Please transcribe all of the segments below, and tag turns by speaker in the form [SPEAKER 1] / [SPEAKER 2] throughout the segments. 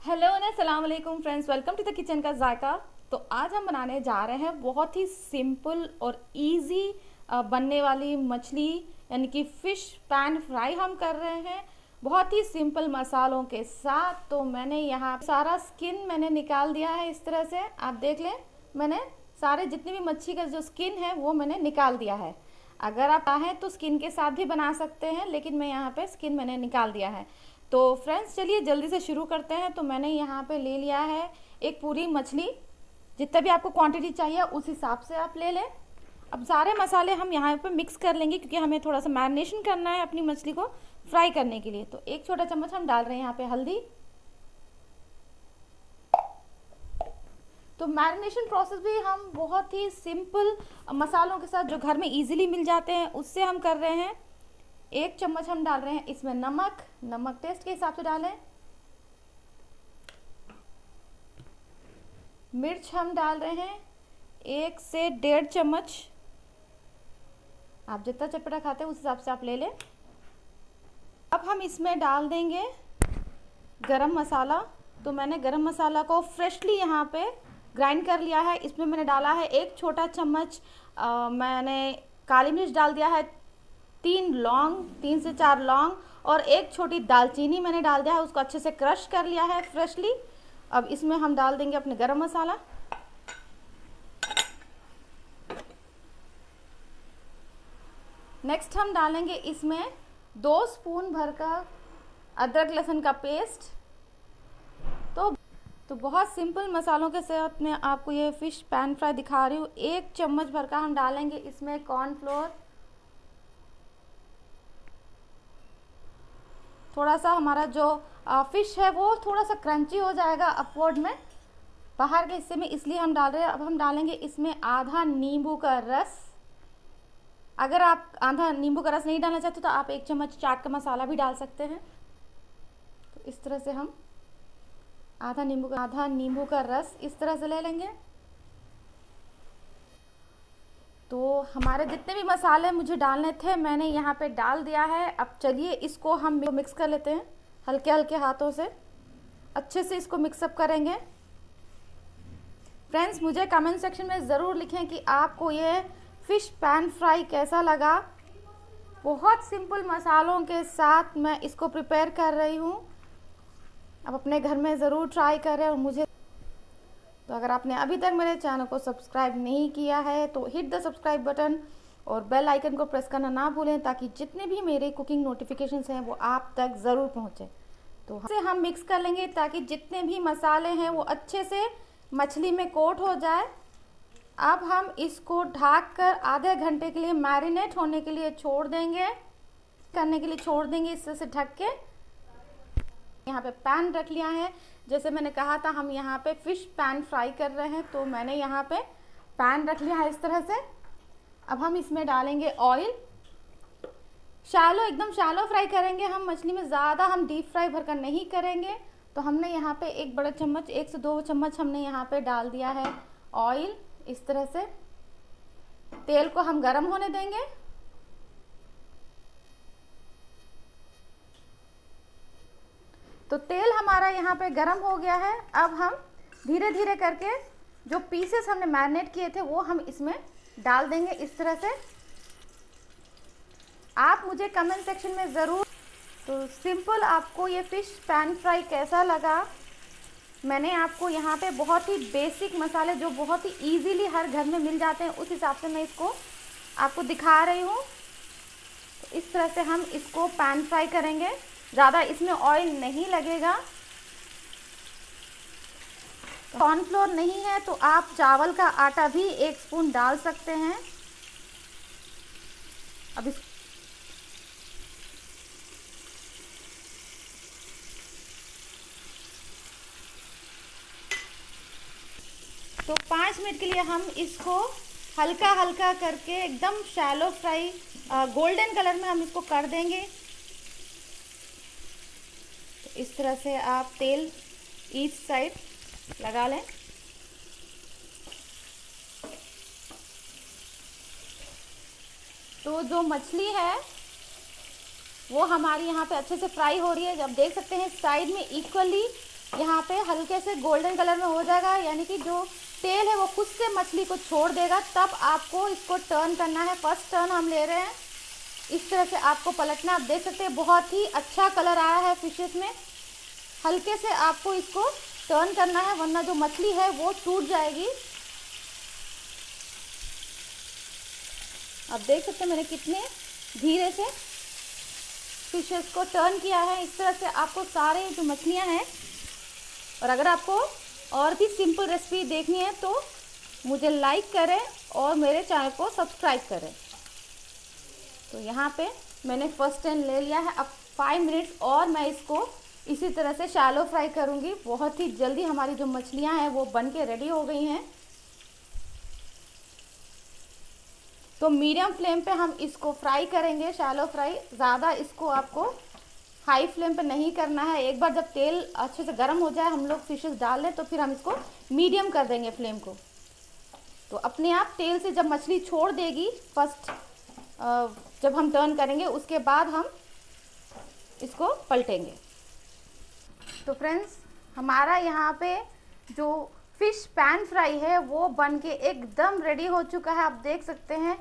[SPEAKER 1] Hello अस्सलाम वालेकुम friends welcome to the kitchen का जायका तो आज हम बनाने जा रहे हैं बहुत ही सिंपल और इजी बनने वाली मछली, यानी कि फ़िश पैन फ्राई हम कर रहे हैं। बहुत ही सिंपल मसालों के साथ तो मैंने यहाँ सारा स्किन मैंने निकाल दिया है इस तरह से। आप देख लें, मैंने सारे जितनी भी मच्छी का जो स्किन है वो मैंने निकाल दिया है। अगर आप चाहें तो स्किन के साथ भी बना सकते हैं, लेकिन मैं यहाँ पे स्किन मैंने निकाल दिया है। तो फ्रेंड्स चलिए जल्दी से शुरू करते हैं। तो मैंने यहाँ पे ले लिया है एक पूरी मछली। जितना भी आपको क्वांटिटी चाहिए, उस हिसाब से आप ले लें। अब सारे मसाले हम यहाँ पे मिक्स कर लेंगे, क्योंकि हमें थोड़ा सा मैरिनेशन करना है अपनी मछली को फ्राई करने के लिए। तो एक छोटा चम्मच हम डाल रहे हैं यहाँ पे हल्दी। तो मैरिनेशन प्रोसेस भी हम बहुत ही सिंपल मसालों के साथ जो घर में इजीली मिल जाते हैं, उससे हम कर रहे हैं। एक चम्मच हम डाल रहे हैं इसमें नमक। नमक टेस्ट के हिसाब से डालें। मिर्च हम डाल रहे हैं एक से डेढ़ चम्मच। आप जितना चटपटा खाते हैं उस हिसाब से आप ले लें। अब हम इसमें डाल देंगे गरम मसाला। तो मैंने गरम मसाला को फ्रेशली यहाँ पे ग्राइंड कर लिया है। इसमें मैंने डाला है एक छोटा चम्मच। मैंने काली मिर्च डाल दिया है तीन लौंग, तीन से चार लौंग और एक छोटी दालचीनी मैंने डाल दिया है, उसको अच्छे से क्रश कर लिया है फ्रेशली। अब इसमें हम डाल देंगे अपने गरम मसाला। नेक्स्ट हम डालेंगे इसमें दो स्पून भर का अदरक लहसुन का पेस्ट। तो तो बहुत सिंपल मसालों के साथ में आपको ये फ़िश पैन फ्राई दिखा रही हूँ। एक चम्मच भर का हम डालेंगे इसमें कॉर्नफ्लोर थोड़ा सा हमारा जो फ़िश है वो थोड़ा सा क्रंची हो जाएगा अपवर्ड में। बाहर के हिस्से में इसलिए हम डाल रहे हैं। अब हम डालेंगे इसमें आधा नींबू का रस। अगर आप आधा नींबू का रस नहीं डालना चाहते तो आप एक चम्मच चाट का मसाला भी डाल सकते हैं। तो इस तरह से हम आधा नींबू का, आधा नींबू का रस इस तरह से ले लेंगे। तो हमारे जितने भी मसाले मुझे डालने थे, मैंने यहाँ पे डाल दिया है। अब चलिए इसको हम मिक्स कर लेते हैं हल्के हल्के हाथों से। अच्छे से इसको मिक्सअप करेंगे। फ्रेंड्स, मुझे कमेंट सेक्शन में ज़रूर लिखें कि आपको ये फ़िश पैन फ्राई कैसा लगा। बहुत सिंपल मसालों के साथ मैं इसको प्रिपेयर कर रही हूँ। अब अपने घर में ज़रूर ट्राई करें और मुझे तो अगर आपने अभी तक मेरे चैनल को सब्सक्राइब नहीं किया है तो हिट द सब्सक्राइब बटन और बेल आइकन को प्रेस करना ना भूलें, ताकि जितने भी मेरे कुकिंग नोटिफिकेशंस हैं, वो आप तक ज़रूर पहुँचे। तो इसे हम मिक्स कर लेंगे, ताकि जितने भी मसाले हैं, वो अच्छे से मछली में कोट हो जाए। अब हम इसको ढाक कर आधे घंटे के लिए मैरिनेट होने के लिए छोड़ देंगे। करने के लिए छोड़ देंगे इससे ढक के। यहाँ पे पैन रख लिया है। जैसे मैंने कहा था, हम यहाँ पे फ़िश पैन फ्राई कर रहे हैं तो मैंने यहाँ पे पैन रख लिया है इस तरह से। अब हम इसमें डालेंगे ऑयल। शैलो, एकदम शैलो फ्राई करेंगे हम। मछली में ज़्यादा हम डीप फ्राई भरकर नहीं करेंगे। तो हमने यहाँ पे एक बड़ा चम्मच, एक से दो चम्मच हमने यहाँ पे डाल दिया है ऑयल। इस तरह से तेल को हम गरम होने देंगे। तो तेल हमारा यहाँ पे गरम हो गया है। अब हम धीरे धीरे करके जो पीसेस हमने मैरिनेट किए थे, वो हम इसमें डाल देंगे इस तरह से। आप मुझे कमेंट सेक्शन में ज़रूर तो सिंपल आपको ये फ़िश पैन फ्राई कैसा लगा? मैंने आपको यहाँ पे बहुत ही बेसिक मसाले जो बहुत ही इजीली हर घर में मिल जाते हैं, उस हिसाब से मैं इसको आपको दिखा रही हूँ। तो इस तरह से हम इसको पैन फ्राई करेंगे। ज़्यादा इसमें ऑयल नहीं लगेगा। कॉर्नफ्लोर नहीं है तो आप चावल का आटा भी एक स्पून डाल सकते हैं। अब इस तो पाँच मिनट के लिए हम इसको हल्का हल्का करके एकदम शैलो फ्राई गोल्डन कलर में हम इसको कर देंगे। इस तरह से आप तेल ईच साइड लगा लें। तो जो मछली है, वो हमारी यहाँ पे अच्छे से फ्राई हो रही है। जब देख सकते हैं साइड में इक्वली यहाँ पे हल्के से गोल्डन कलर में हो जाएगा। यानी कि जो तेल है, वो खुद से मछली को छोड़ देगा। तब आपको इसको टर्न करना है। फ़र्स्ट टर्न हम ले रहे हैं। इस तरह से आपको पलटना। आप देख सकते हैं, बहुत ही अच्छा कलर आया है फिशेस में। हल्के से आपको इसको टर्न करना है, वरना जो मछली है वो टूट जाएगी। आप देख सकते हैं मैंने कितने धीरे से फिशेस को टर्न किया है। इस तरह से आपको सारे जो मछलियाँ हैं, और अगर आपको और भी सिंपल रेसिपी देखनी है तो मुझे लाइक करें और मेरे चैनल को सब्सक्राइब करें। तो यहाँ पे मैंने फ़र्स्ट टाइम ले लिया है। अब फाइव मिनट्स और मैं इसको इसी तरह से शैलो फ्राई करूँगी। बहुत ही जल्दी हमारी जो मछलियाँ हैं, वो बन के रेडी हो गई हैं। तो मीडियम फ्लेम पे हम इसको फ्राई करेंगे शैलो फ्राई ज़्यादा इसको आपको हाई फ्लेम पे नहीं करना है। एक बार जब तेल अच्छे से गर्म हो जाए, हम लोग फिशेस डाल लें तो फिर हम इसको मीडियम कर देंगे फ्लेम को। तो अपने आप तेल से जब मछली छोड़ देगी फ़र्स्ट जब हम टर्न करेंगे, उसके बाद हम इसको पलटेंगे। तो फ्रेंड्स हमारा यहाँ पे जो फ़िश पैन फ्राई है, वो बन के एकदम रेडी हो चुका है। आप देख सकते हैं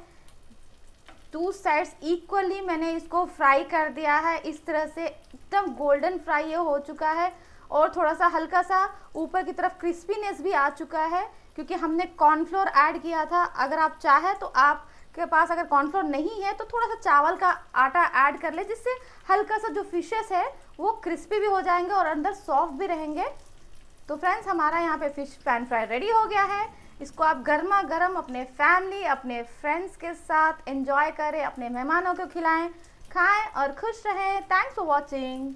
[SPEAKER 1] टू साइड्स इक्वली मैंने इसको फ्राई कर दिया है। इस तरह से एकदम गोल्डन फ्राई हो चुका है और थोड़ा सा हल्का सा ऊपर की तरफ़ क्रिस्पीनेस भी आ चुका है, क्योंकि हमने कॉर्नफ्लोर ऐड किया था। अगर आप चाहें तो आपके पास अगर कॉर्नफ्लोर नहीं है तो थोड़ा सा चावल का आटा ऐड कर ले, जिससे हल्का सा जो फिशेस है, वो क्रिस्पी भी हो जाएँगे और अंदर सॉफ्ट भी रहेंगे। तो फ्रेंड्स हमारा यहाँ पे फ़िश पैन फ्राई रेडी हो गया है। इसको आप गर्मा गर्म अपने फैमिली अपने फ्रेंड्स के साथ एंजॉय करें, अपने मेहमानों को खिलाएँ, खाएँ और खुश रहें। Thanks for watching